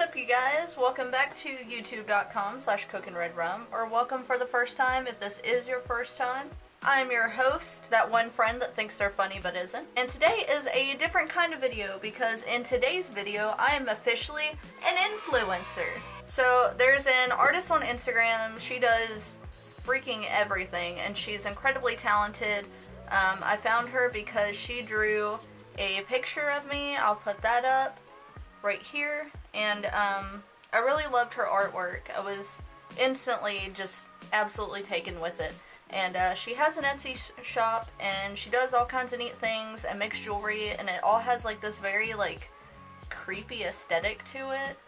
up you guys? Welcome back to youtube.com slash cokeandredrum or welcome for the first time if this is your first time. I'm your host, that one friend that thinks they're funny but isn't. And today is a different kind of video because in today's video I am officially an influencer. So there's an artist on Instagram, she does freaking everything and she's incredibly talented. Um, I found her because she drew a picture of me, I'll put that up right here and um, I really loved her artwork. I was instantly just absolutely taken with it. And uh, she has an Etsy shop and she does all kinds of neat things and makes jewelry and it all has like this very like creepy aesthetic to it.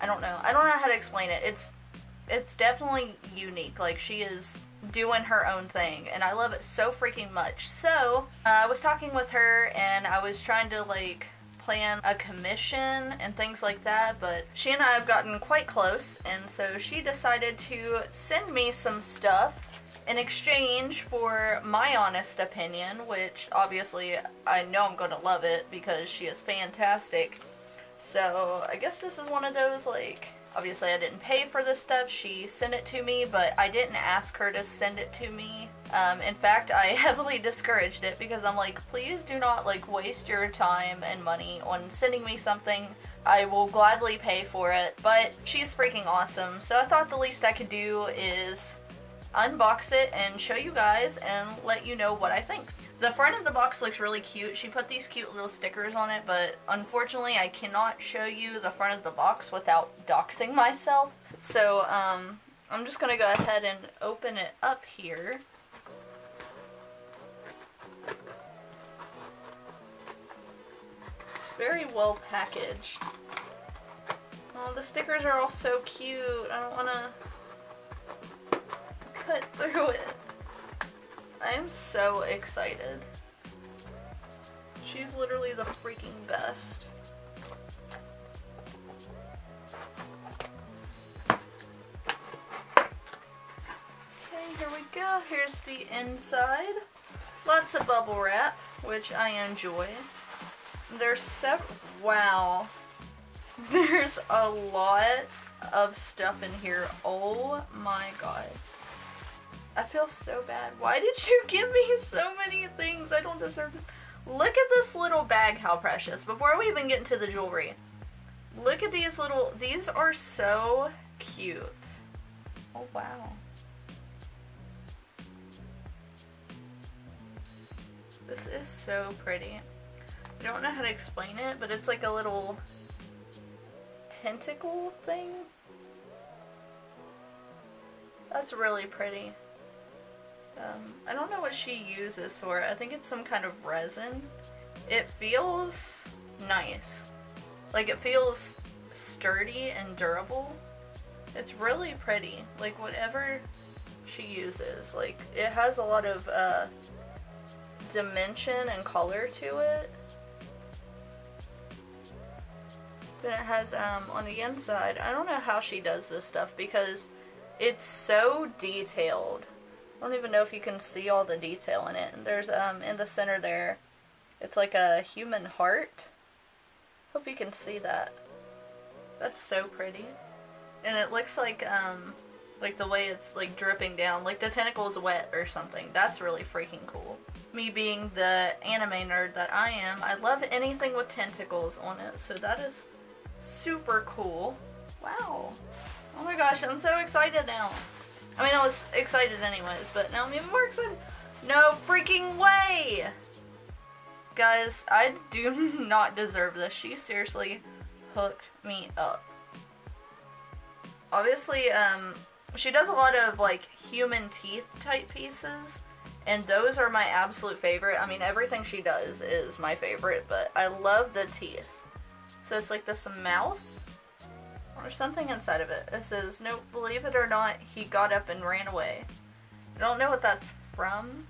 I don't know. I don't know how to explain it. It's it's definitely unique. Like she is doing her own thing and I love it so freaking much. So uh, I was talking with her and I was trying to like plan a commission and things like that, but she and I have gotten quite close, and so she decided to send me some stuff in exchange for my honest opinion, which obviously I know I'm going to love it because she is fantastic. So I guess this is one of those like Obviously, I didn't pay for this stuff. She sent it to me, but I didn't ask her to send it to me. Um, in fact, I heavily discouraged it because I'm like, please do not like waste your time and money on sending me something. I will gladly pay for it, but she's freaking awesome. So I thought the least I could do is unbox it and show you guys and let you know what I think. The front of the box looks really cute. She put these cute little stickers on it, but unfortunately I cannot show you the front of the box without doxing myself. So um, I'm just going to go ahead and open it up here. It's very well packaged. Oh, the stickers are all so cute. I don't want to cut through it. I am so excited. She's literally the freaking best. Okay, here we go. Here's the inside. Lots of bubble wrap, which I enjoy. There's several, wow. There's a lot of stuff in here. Oh my god. I feel so bad. Why did you give me so many things? I don't deserve this. Look at this little bag, how precious. Before we even get into the jewelry, look at these little, these are so cute. Oh, wow. This is so pretty. I don't know how to explain it, but it's like a little tentacle thing. That's really pretty. Um, I don't know what she uses for it. I think it's some kind of resin. It feels nice. Like it feels sturdy and durable. It's really pretty. Like whatever she uses. Like it has a lot of uh, dimension and color to it. Then it has um, on the inside, I don't know how she does this stuff because it's so detailed. I don't even know if you can see all the detail in it. There's, um, in the center there, it's like a human heart. Hope you can see that. That's so pretty. And it looks like, um, like the way it's like dripping down, like the tentacle's wet or something. That's really freaking cool. Me being the anime nerd that I am, I love anything with tentacles on it, so that is super cool. Wow. Oh my gosh, I'm so excited now. I mean, I was excited anyways, but now I'm even more excited. No freaking way! Guys, I do not deserve this. She seriously hooked me up. Obviously, um, she does a lot of, like, human teeth type pieces, and those are my absolute favorite. I mean, everything she does is my favorite, but I love the teeth. So it's like this mouth or something inside of it. It says, no, believe it or not, he got up and ran away. I don't know what that's from,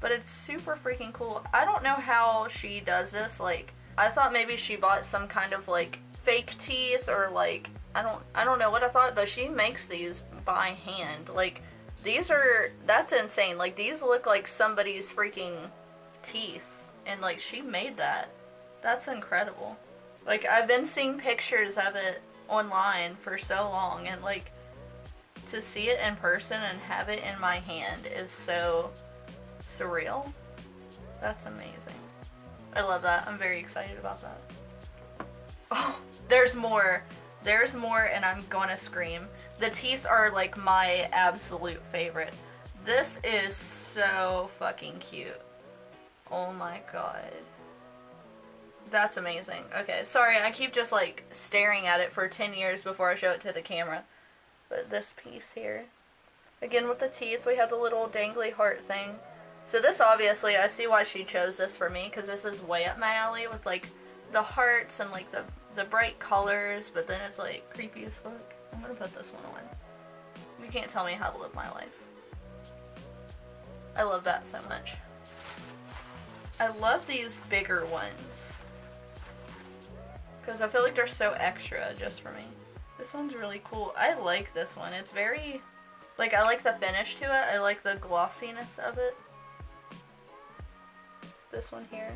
but it's super freaking cool. I don't know how she does this. Like, I thought maybe she bought some kind of like fake teeth or like, I don't, I don't know what I thought, but she makes these by hand. Like, these are, that's insane. Like, these look like somebody's freaking teeth. And like, she made that. That's incredible. Like, I've been seeing pictures of it online for so long, and like, to see it in person and have it in my hand is so surreal. That's amazing. I love that. I'm very excited about that. Oh, there's more. There's more and I'm gonna scream. The teeth are like my absolute favorite. This is so fucking cute. Oh my god. That's amazing. Okay, sorry, I keep just like staring at it for 10 years before I show it to the camera. But this piece here. Again with the teeth, we have the little dangly heart thing. So this obviously, I see why she chose this for me, because this is way up my alley with like the hearts and like the, the bright colors, but then it's like creepy as fuck. I'm gonna put this one on. You can't tell me how to live my life. I love that so much. I love these bigger ones. Because I feel like they're so extra just for me. This one's really cool. I like this one. It's very, like, I like the finish to it. I like the glossiness of it. This one here.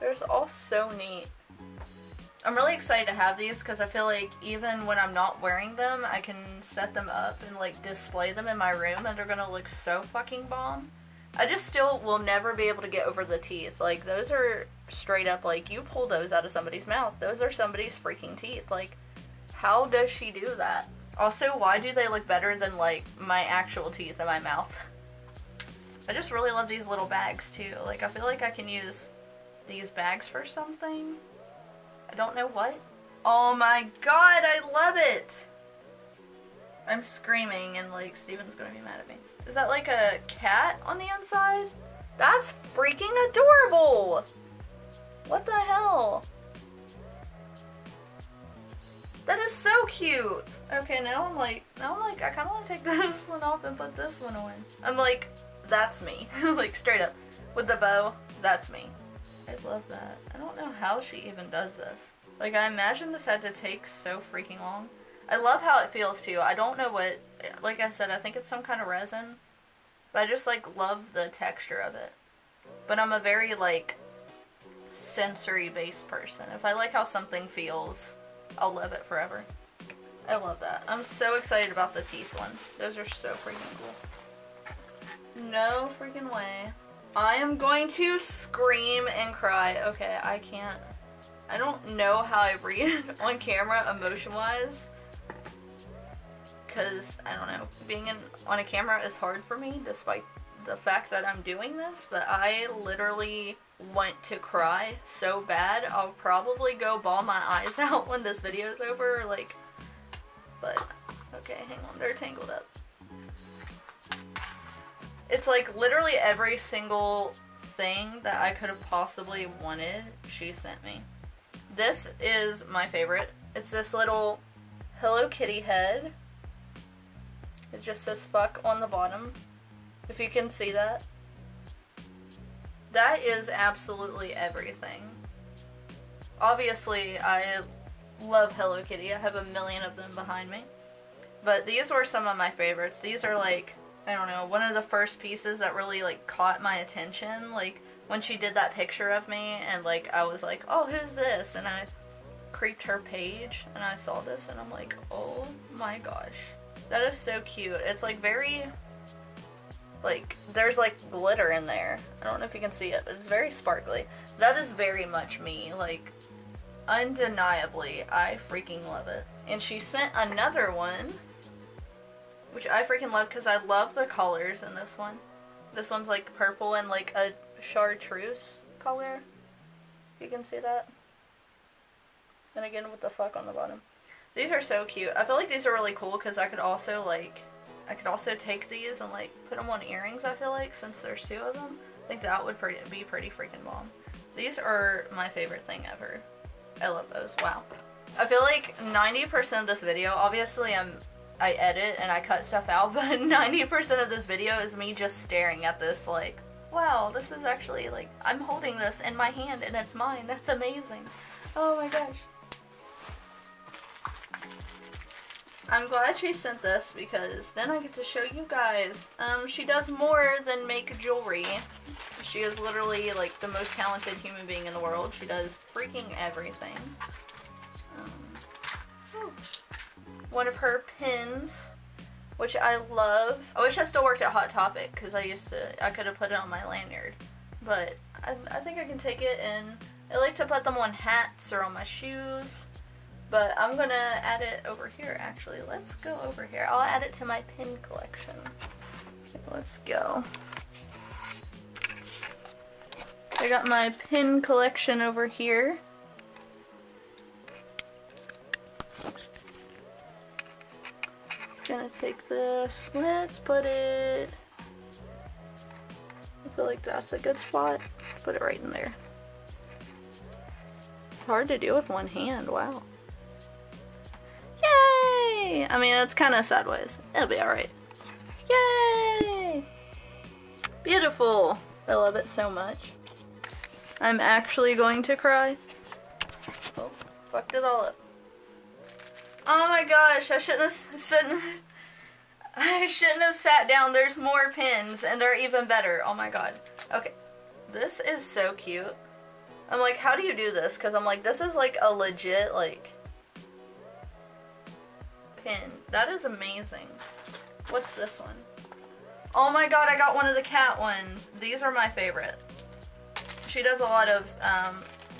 They're all so neat. I'm really excited to have these because I feel like even when I'm not wearing them, I can set them up and like display them in my room and they're gonna look so fucking bomb. I just still will never be able to get over the teeth. Like those are straight up like you pull those out of somebody's mouth. Those are somebody's freaking teeth. Like how does she do that? Also, why do they look better than like my actual teeth in my mouth? I just really love these little bags too. Like I feel like I can use these bags for something. I don't know what. Oh my god, I love it! I'm screaming and like Steven's gonna be mad at me. Is that like a cat on the inside? That's freaking adorable! What the hell? That is so cute! Okay, now I'm like, now I'm like, I kinda wanna take this one off and put this one on. I'm like, that's me. like, straight up. With the bow, that's me. I love that. I don't know how she even does this. Like, I imagine this had to take so freaking long. I love how it feels, too. I don't know what, like I said, I think it's some kind of resin. But I just, like, love the texture of it. But I'm a very, like, sensory-based person. If I like how something feels, I'll love it forever. I love that. I'm so excited about the teeth ones. Those are so freaking cool. No freaking way. I am going to scream and cry. Okay, I can't. I don't know how I read on camera emotion-wise. Because, I don't know, being in, on a camera is hard for me despite the fact that I'm doing this. But I literally want to cry so bad. I'll probably go bawl my eyes out when this video is over. Like, but, okay, hang on. They're tangled up. It's like literally every single thing that I could have possibly wanted, she sent me. This is my favorite. It's this little Hello Kitty head. It just says fuck on the bottom. If you can see that. That is absolutely everything. Obviously, I love Hello Kitty. I have a million of them behind me. But these were some of my favorites. These are like I don't know, one of the first pieces that really like caught my attention. Like when she did that picture of me and like I was like, oh, who's this? And I creeped her page and I saw this and I'm like, oh my gosh. That is so cute. It's like very, like, there's like glitter in there. I don't know if you can see it, but it's very sparkly. That is very much me. Like, undeniably, I freaking love it. And she sent another one which I freaking love because I love the colors in this one. This one's like purple and like a chartreuse color. You can see that. And again with the fuck on the bottom. These are so cute. I feel like these are really cool because I could also like, I could also take these and like put them on earrings I feel like since there's two of them. I think that would pretty, be pretty freaking bomb. These are my favorite thing ever. I love those. Wow. I feel like 90% of this video, obviously I'm I edit and I cut stuff out, but 90% of this video is me just staring at this like, wow, this is actually like, I'm holding this in my hand and it's mine. That's amazing. Oh my gosh. I'm glad she sent this because then I get to show you guys. Um, she does more than make jewelry. She is literally like the most talented human being in the world. She does freaking everything. Um, one of her pins, which I love. I wish I still worked at Hot Topic because I used to, I could have put it on my lanyard. But I, I think I can take it and I like to put them on hats or on my shoes. But I'm gonna add it over here actually. Let's go over here. I'll add it to my pin collection. Let's go. I got my pin collection over here. Gonna take this, let's put it, I feel like that's a good spot. Put it right in there. It's hard to do with one hand, wow. I mean, it's kind of sideways. It'll be alright. Yay! Beautiful! I love it so much. I'm actually going to cry. Oh, fucked it all up. Oh my gosh, I shouldn't have I shouldn't have sat down. There's more pins and they're even better. Oh my god. Okay. This is so cute. I'm like, how do you do this? Because I'm like, this is like a legit, like, pin. That is amazing. What's this one? Oh my god, I got one of the cat ones. These are my favorite. She does a lot of um,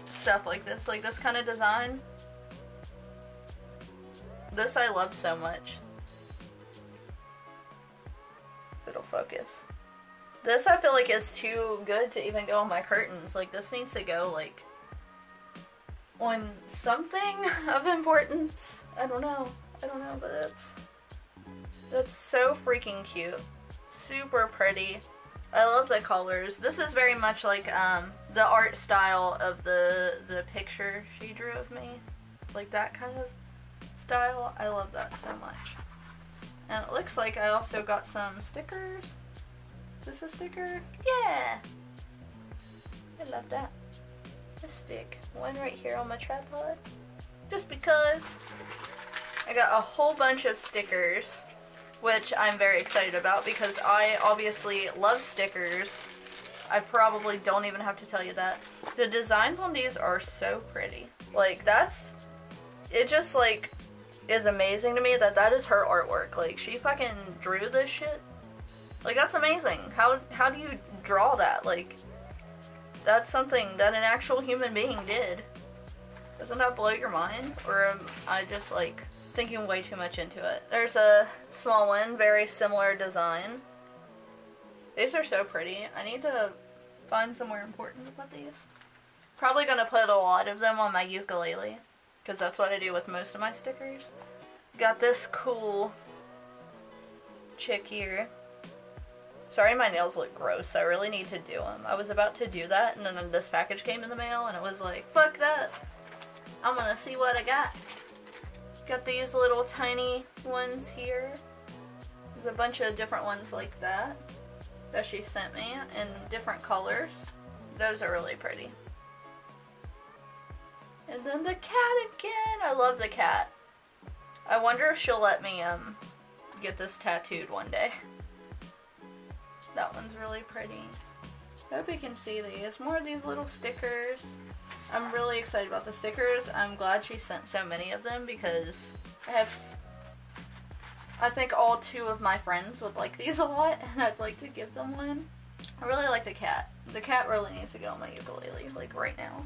stuff like this, like this kind of design. This I love so much. It'll focus. This I feel like is too good to even go on my curtains. Like this needs to go like on something of importance. I don't know. I don't know, but it's that's so freaking cute. Super pretty. I love the colors. This is very much like um, the art style of the the picture she drew of me. Like that kind of style. I love that so much. And it looks like I also got some stickers. Is this a sticker? Yeah! I love that. A stick. One right here on my tripod. Just because. I got a whole bunch of stickers, which I'm very excited about because I obviously love stickers. I probably don't even have to tell you that. The designs on these are so pretty. Like, that's... It just, like, is amazing to me that that is her artwork. Like, she fucking drew this shit. Like, that's amazing. How, how do you draw that? Like, that's something that an actual human being did. Doesn't that blow your mind? Or am I just, like, thinking way too much into it? There's a small one, very similar design. These are so pretty. I need to find somewhere important to put these. Probably gonna put a lot of them on my ukulele because that's what I do with most of my stickers. Got this cool chick here. Sorry my nails look gross. I really need to do them. I was about to do that and then this package came in the mail and it was like, fuck that. I'm gonna see what I got. Got these little tiny ones here. There's a bunch of different ones like that that she sent me in different colors. Those are really pretty. And then the cat again. I love the cat. I wonder if she'll let me um get this tattooed one day. That one's really pretty. I hope you can see these. More of these little stickers. I'm really excited about the stickers. I'm glad she sent so many of them because I have I think all two of my friends would like these a lot and I'd like to give them one. I really like the cat. The cat really needs to go on my ukulele, like right now.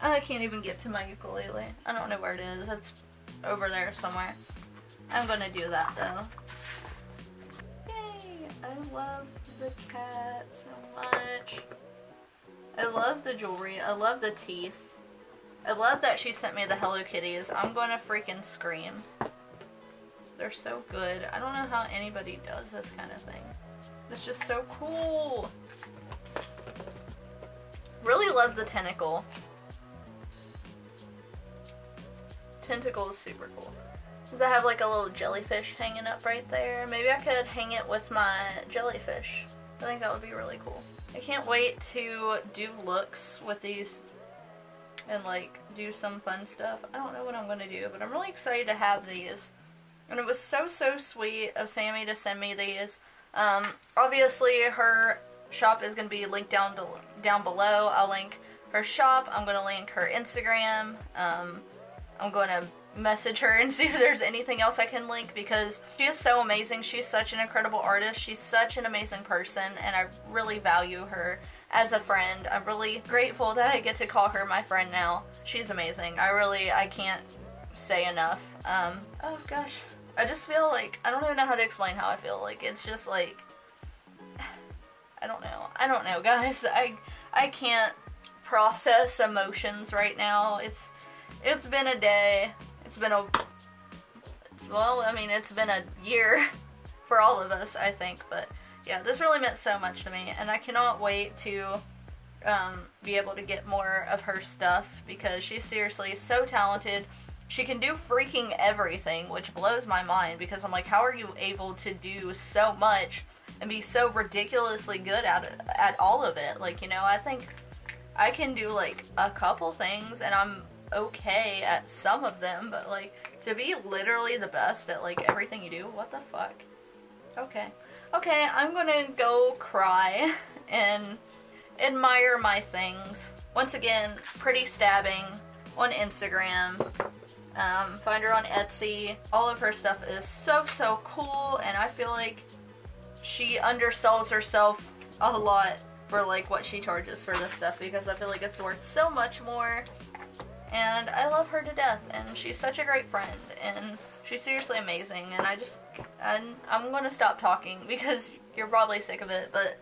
I can't even get to my ukulele. I don't know where it is. It's over there somewhere. I'm gonna do that though. I love the cat so much. I love the jewelry. I love the teeth. I love that she sent me the Hello Kitties. I'm gonna freaking scream. They're so good. I don't know how anybody does this kind of thing. It's just so cool. Really love the tentacle. Tentacle is super cool. It have like a little jellyfish hanging up right there? Maybe I could hang it with my jellyfish. I think that would be really cool. I can't wait to do looks with these and like do some fun stuff. I don't know what I'm going to do, but I'm really excited to have these. And it was so, so sweet of Sammy to send me these. Um, obviously, her shop is going to be linked down, to, down below. I'll link her shop. I'm going to link her Instagram. Um, I'm going to message her and see if there's anything else I can link because she is so amazing. She's such an incredible artist. She's such an amazing person and I really value her as a friend. I'm really grateful that I get to call her my friend now. She's amazing. I really, I can't say enough. Um, oh gosh. I just feel like, I don't even know how to explain how I feel. Like, it's just like, I don't know. I don't know, guys. I, I can't process emotions right now. It's, it's been a day. It's been a, it's, well, I mean, it's been a year for all of us, I think, but yeah, this really meant so much to me, and I cannot wait to um, be able to get more of her stuff because she's seriously so talented. She can do freaking everything, which blows my mind because I'm like, how are you able to do so much and be so ridiculously good at at all of it? Like, you know, I think I can do like a couple things and I'm okay at some of them, but like to be literally the best at like everything you do, what the fuck? Okay. Okay, I'm gonna go cry and admire my things. Once again, Pretty Stabbing on Instagram. Um, find her on Etsy. All of her stuff is so, so cool, and I feel like she undersells herself a lot for like what she charges for this stuff because I feel like it's worth so much more. And I love her to death, and she's such a great friend, and she's seriously amazing. And I just, I'm, I'm gonna stop talking because you're probably sick of it, but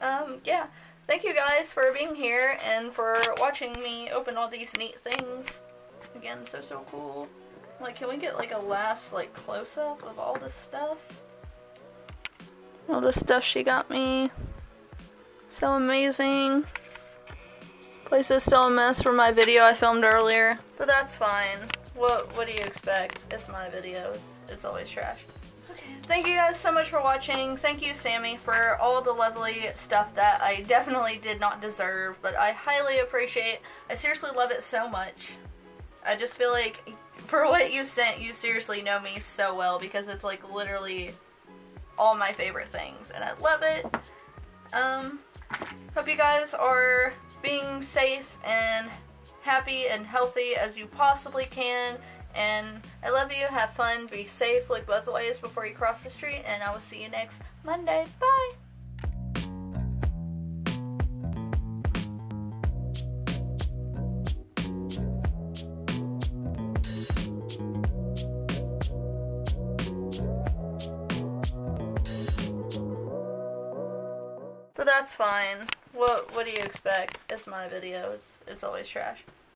um, yeah. Thank you guys for being here and for watching me open all these neat things. Again, so, so cool. Like, can we get like a last like close-up of all this stuff? All the stuff she got me. So amazing. Place is still a mess from my video I filmed earlier, but that's fine. What what do you expect? It's my videos. It's always trash. Okay. Thank you guys so much for watching. Thank you, Sammy, for all the lovely stuff that I definitely did not deserve, but I highly appreciate. I seriously love it so much. I just feel like for what you sent, you seriously know me so well because it's like literally all my favorite things and I love it. Um, hope you guys are being safe and happy and healthy as you possibly can. And I love you. Have fun. Be safe. Look both ways before you cross the street. And I will see you next Monday. Bye. But that's fine. What what do you expect? It's my videos. It's always trash.